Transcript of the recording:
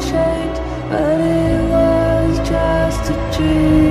change, but it was just a dream.